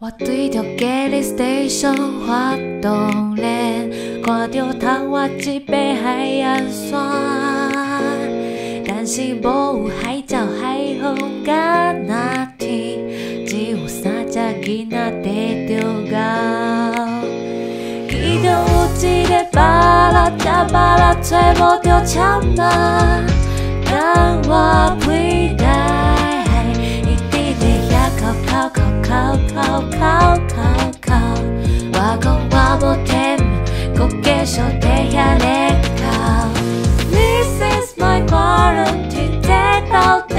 我对着家里 station 发动链，看着窗外一片海岸线，但是无有海鸟、海风、甲那天，只有三只囡仔在着熬。其中有一个巴拉，这巴拉找无着签码，等我开。special day. This is my quarantine that I'll